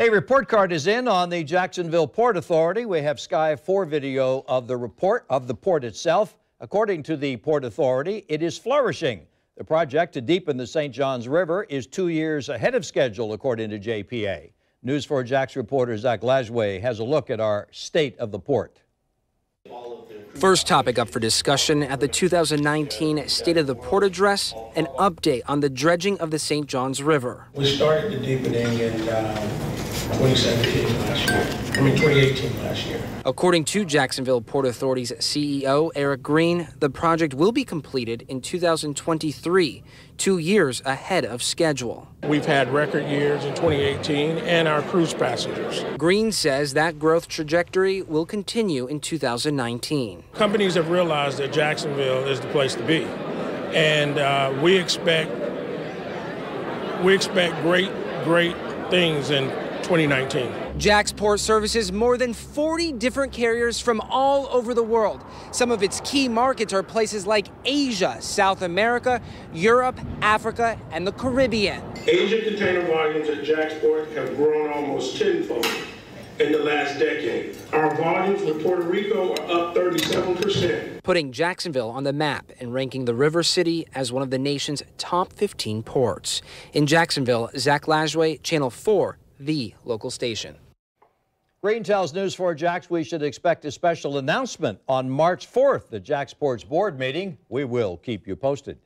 A report card is in on the Jacksonville Port Authority. We have Sky 4 video of the report of the port itself. According to the Port Authority, it is flourishing. The project to deepen the St. Johns River is two years ahead of schedule, according to JPA. News 4 Jax reporter Zach Lashway has a look at our state of the port. First topic up for discussion at the 2019 State of the Port Address, an update on the dredging of the St. Johns River. We started the deepening in uh, 2017 last year. I mean 2018 last year. According to Jacksonville Port Authority's CEO Eric Green, the project will be completed in 2023, two years ahead of schedule. We've had record years in 2018 and our cruise passengers. Green says that growth trajectory will continue in 2019. Companies have realized that Jacksonville is the place to be, and uh, we expect we expect great, great things in 2019. Jaxport services more than 40 different carriers from all over the world. Some of its key markets are places like Asia, South America, Europe, Africa, and the Caribbean. Asia container volumes at Jaxport have grown almost tenfold in the last decade. Our volumes with Puerto Rico are up 37%. Putting Jacksonville on the map and ranking the River City as one of the nation's top 15 ports. In Jacksonville, Zach Lashway, Channel 4 the local station. Green tells News 4 Jax we should expect a special announcement on March 4th, the Jaxports board meeting. We will keep you posted.